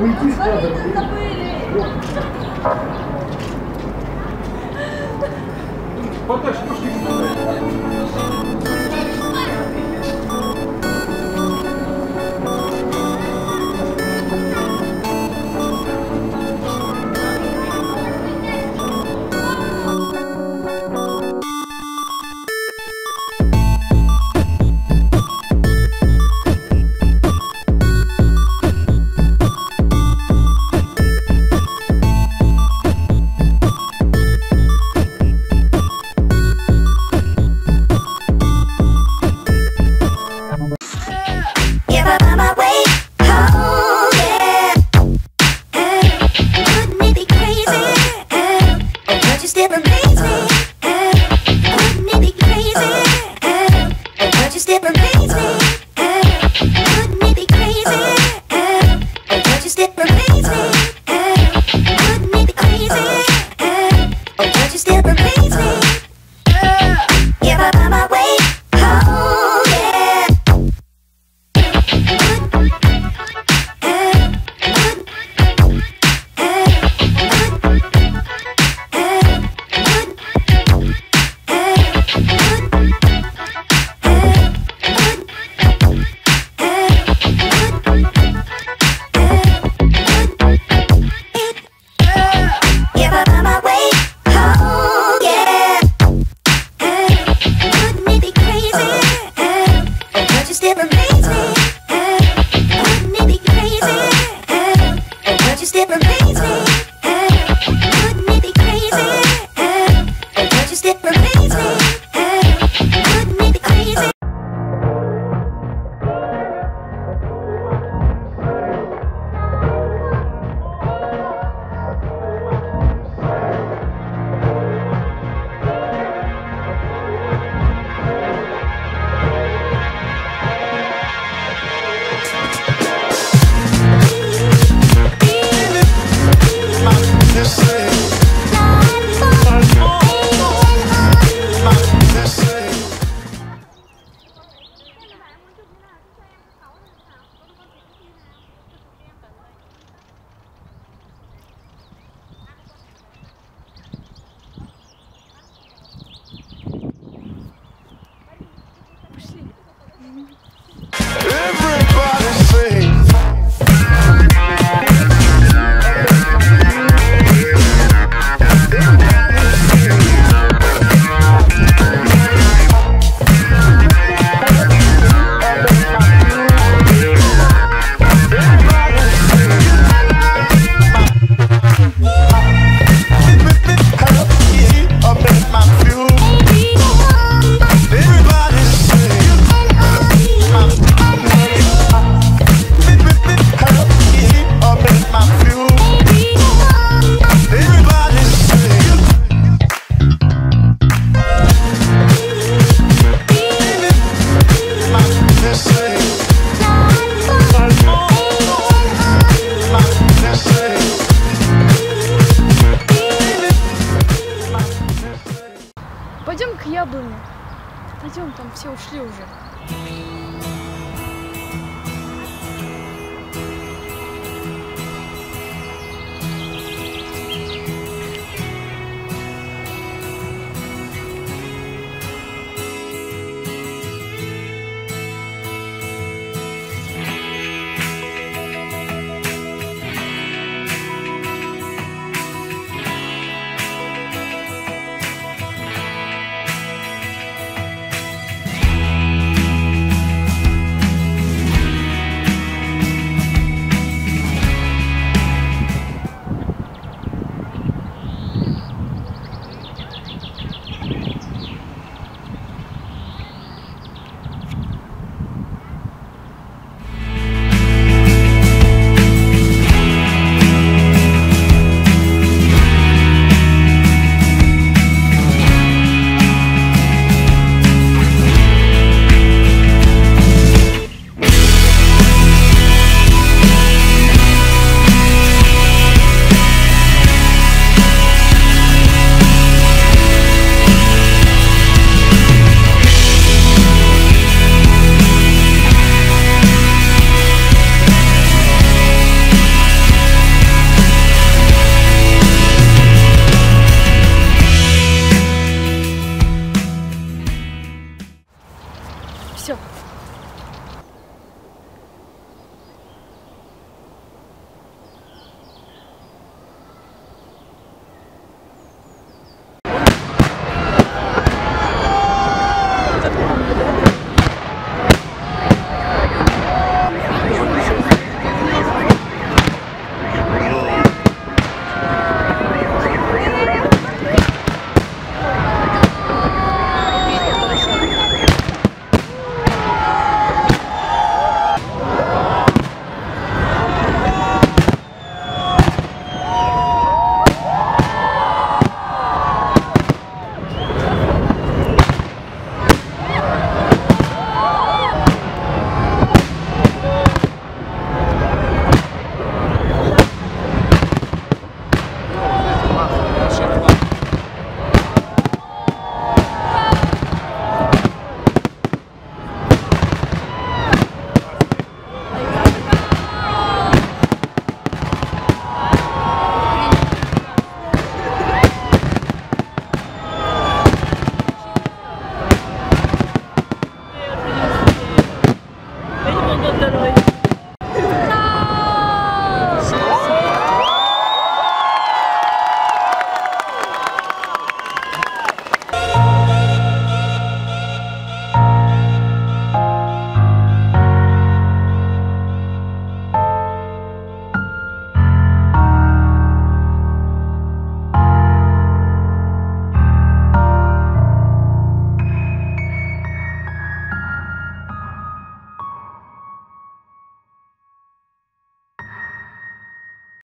Уйди с кадра. Подальше, пушки не я был. Пойдем, там все ушли уже.